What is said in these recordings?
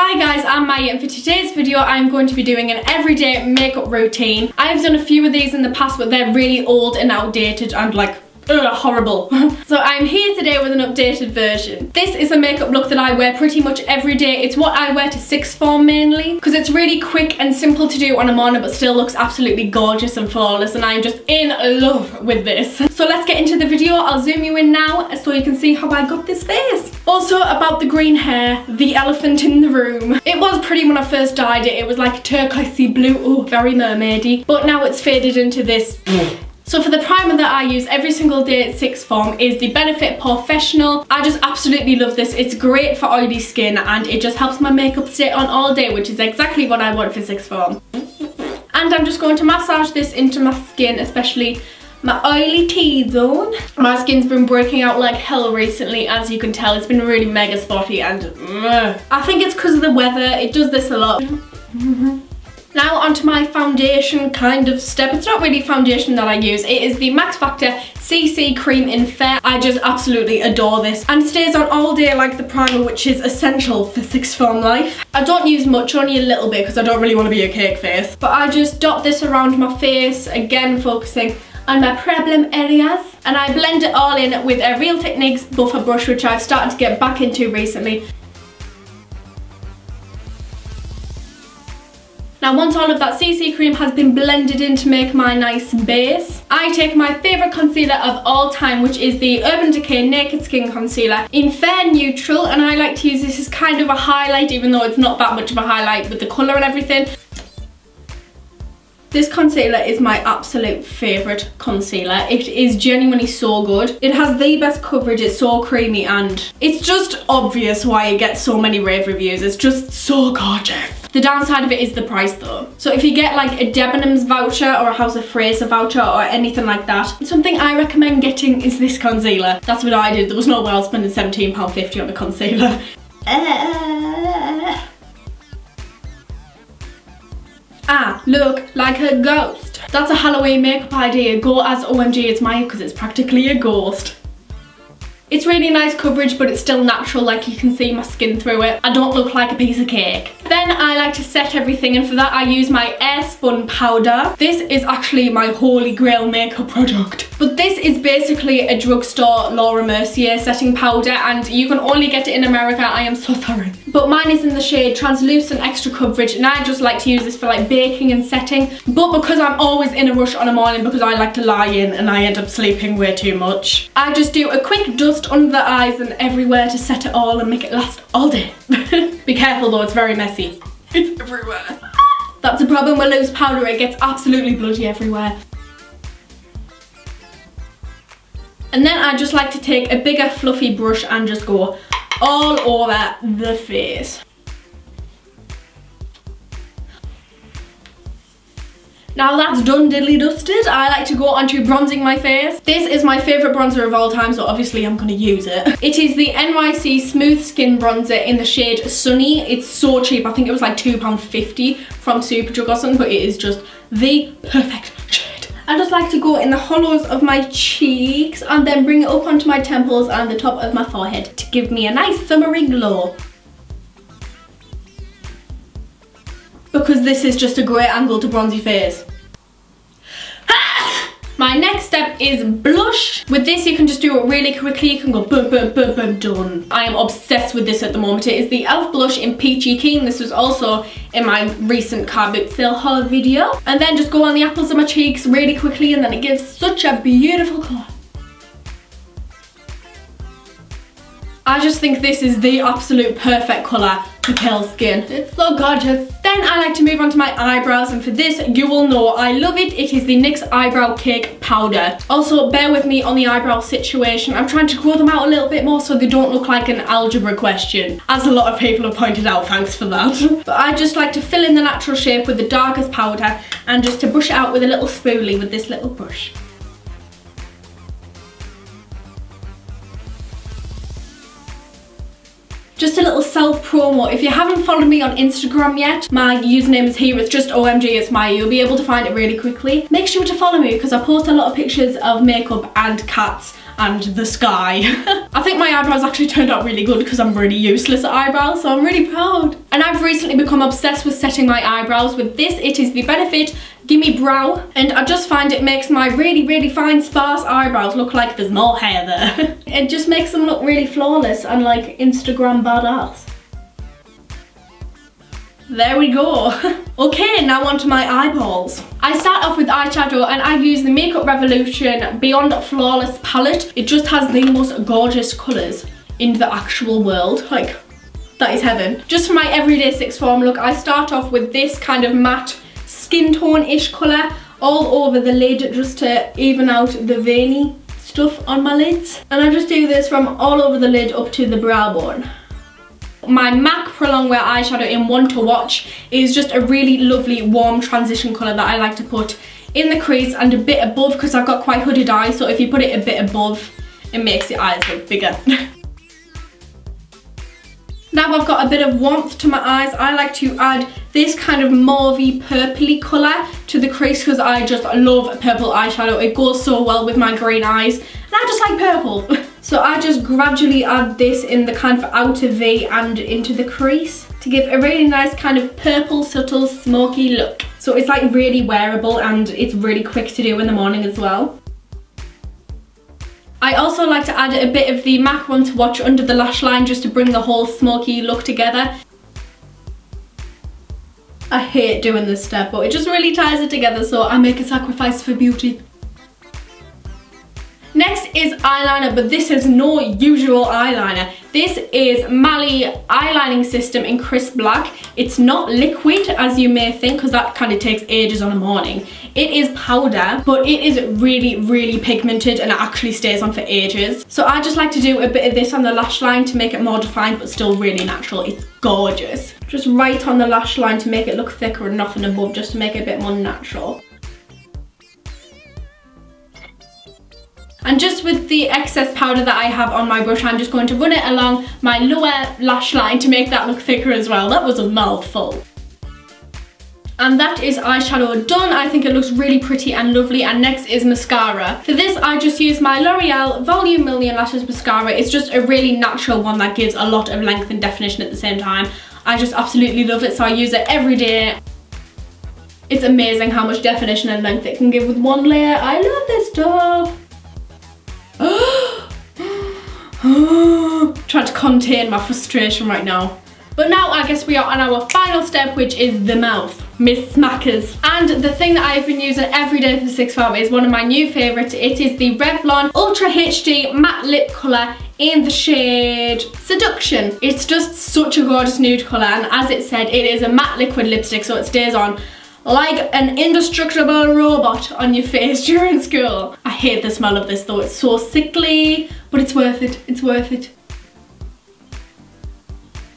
Hi guys, I'm Maya and for today's video I'm going to be doing an everyday makeup routine. I have done a few of these in the past but they're really old and outdated and like Ugh, horrible. so I'm here today with an updated version. This is a makeup look that I wear pretty much every day. It's what I wear to sixth form mainly because it's really quick and simple to do on a morning but still looks absolutely gorgeous and flawless and I'm just in love with this. So let's get into the video. I'll zoom you in now so you can see how I got this face. Also about the green hair, the elephant in the room. It was pretty when I first dyed it. It was like turquoisey blue, oh very mermaidy. But now it's faded into this so for the primer that I use every single day at sixth form is the Benefit Porefessional. I just absolutely love this. It's great for oily skin and it just helps my makeup stay on all day, which is exactly what I want for sixth form. And I'm just going to massage this into my skin, especially my oily T-zone. My skin's been breaking out like hell recently, as you can tell. It's been really mega spotty and I think it's because of the weather. It does this a lot. Now onto my foundation kind of step. It's not really foundation that I use. It is the Max Factor CC Cream in Fair. I just absolutely adore this and stays on all day like the primer which is essential for sixth form life. I don't use much, only a little bit because I don't really want to be a cake face. But I just dot this around my face, again focusing on my problem areas and I blend it all in with a Real Techniques buffer brush which I've started to get back into recently Now once all of that CC cream has been blended in to make my nice base, I take my favourite concealer of all time which is the Urban Decay Naked Skin Concealer in Fair Neutral and I like to use this as kind of a highlight even though it's not that much of a highlight with the colour and everything. This concealer is my absolute favourite concealer. It is genuinely so good. It has the best coverage, it's so creamy and it's just obvious why it gets so many rave reviews. It's just so gorgeous. The downside of it is the price though. So if you get like a Debenhams voucher or a House of Fraser voucher or anything like that, something I recommend getting is this concealer. That's what I did. There was no way I was spending £17.50 on a concealer. ah, look, like a ghost. That's a Halloween makeup idea. Go as OMG it's Maya because it's practically a ghost. It's really nice coverage, but it's still natural, like you can see my skin through it. I don't look like a piece of cake. Then I like to set everything, and for that I use my Airspun powder. This is actually my holy grail makeup product. But this is basically a drugstore Laura Mercier setting powder, and you can only get it in America. I am so sorry. But mine is in the shade Translucent Extra Coverage, and I just like to use this for like baking and setting. But because I'm always in a rush on a morning, because I like to lie in and I end up sleeping way too much, I just do a quick dust under the eyes and everywhere to set it all and make it last all day. Be careful though, it's very messy. It's everywhere. That's a problem with loose powder, it gets absolutely bloody everywhere. And then I just like to take a bigger fluffy brush and just go all over the face. Now that's done diddly dusted, I like to go on to bronzing my face. This is my favourite bronzer of all time, so obviously I'm going to use it. It is the NYC Smooth Skin Bronzer in the shade Sunny. It's so cheap, I think it was like £2.50 from Superdrug or something, but it is just the perfect. I just like to go in the hollows of my cheeks and then bring it up onto my temples and the top of my forehead to give me a nice summery glow. because this is just a great angle to bronzy face. My next step is blush. With this, you can just do it really quickly. You can go boom, boom, boom, boom, done. I am obsessed with this at the moment. It is the e.l.f. blush in Peachy Keen. This was also in my recent car boot sale haul video. And then just go on the apples of my cheeks really quickly and then it gives such a beautiful colour. I just think this is the absolute perfect colour for pale skin. It's so gorgeous. Then I like to move on to my eyebrows and for this you will know I love it. It is the NYX Eyebrow Cake Powder. Also bear with me on the eyebrow situation. I'm trying to grow them out a little bit more so they don't look like an algebra question. As a lot of people have pointed out, thanks for that. but I just like to fill in the natural shape with the darkest powder and just to brush it out with a little spoolie with this little brush. Just a little self promo. If you haven't followed me on Instagram yet, my username is here. It's just OMG, it's my. You'll be able to find it really quickly. Make sure to follow me because I post a lot of pictures of makeup and cats and the sky. I think my eyebrows actually turned out really good because I'm really useless at eyebrows, so I'm really proud. And I've recently become obsessed with setting my eyebrows with this. It is the Benefit Gimme Brow, and I just find it makes my really, really fine sparse eyebrows look like there's no hair there. it just makes them look really flawless and like Instagram badass. There we go. okay, now onto my eyeballs. I start off with eyeshadow and I use the Makeup Revolution Beyond Flawless palette. It just has the most gorgeous colours in the actual world. Like, that is heaven. Just for my everyday sixth form look, I start off with this kind of matte skin tone-ish colour all over the lid just to even out the veiny stuff on my lids. And I just do this from all over the lid up to the brow bone my MAC Prolong Wear eyeshadow in One to Watch is just a really lovely warm transition colour that I like to put in the crease and a bit above because I've got quite hooded eyes so if you put it a bit above it makes your eyes look bigger. now I've got a bit of warmth to my eyes I like to add this kind of mauvey purpley colour to the crease because I just love purple eyeshadow. It goes so well with my green eyes and I just like purple. So I just gradually add this in the kind of outer V and into the crease to give a really nice kind of purple, subtle, smoky look. So it's like really wearable and it's really quick to do in the morning as well. I also like to add a bit of the MAC one to watch under the lash line just to bring the whole smoky look together. I hate doing this step but it just really ties it together so I make a sacrifice for beauty. Next is eyeliner, but this is no usual eyeliner. This is Mally eyelining system in crisp black. It's not liquid as you may think because that kind of takes ages on a morning. It is powder, but it is really, really pigmented and it actually stays on for ages. So I just like to do a bit of this on the lash line to make it more defined, but still really natural. It's gorgeous. Just right on the lash line to make it look thicker and nothing above, just to make it a bit more natural. And just with the excess powder that I have on my brush, I'm just going to run it along my lower lash line to make that look thicker as well. That was a mouthful. And that is eyeshadow done. I think it looks really pretty and lovely. And next is mascara. For this, I just use my L'Oreal Volume Million Lashes Mascara. It's just a really natural one that gives a lot of length and definition at the same time. I just absolutely love it, so I use it every day. It's amazing how much definition and length it can give with one layer. I love this stuff. Trying to contain my frustration right now. But now I guess we are on our final step, which is the mouth. Miss Smackers. And the thing that I've been using every day for six form is one of my new favourites. It is the Revlon Ultra HD Matte Lip Colour in the shade Seduction. It's just such a gorgeous nude colour and as it said, it is a matte liquid lipstick so it stays on like an indestructible robot on your face during school. Hate the smell of this though, it's so sickly, but it's worth it, it's worth it.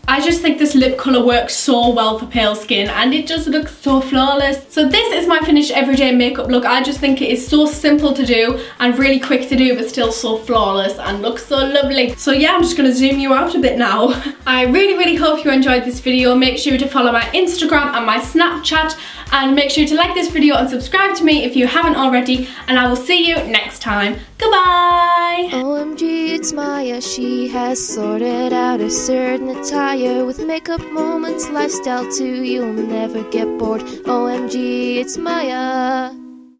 I just think this lip colour works so well for pale skin and it just looks so flawless. So this is my finished everyday makeup look. I just think it is so simple to do and really quick to do but still so flawless and looks so lovely. So yeah, I'm just going to zoom you out a bit now. I really, really hope you enjoyed this video. Make sure to follow my Instagram and my Snapchat and make sure to like this video and subscribe to me if you haven't already and I will see you next time. Goodbye! OMG, it's Maya. She has sorted out a certain attire with makeup moments, lifestyle too. You'll never get bored. OMG, it's Maya.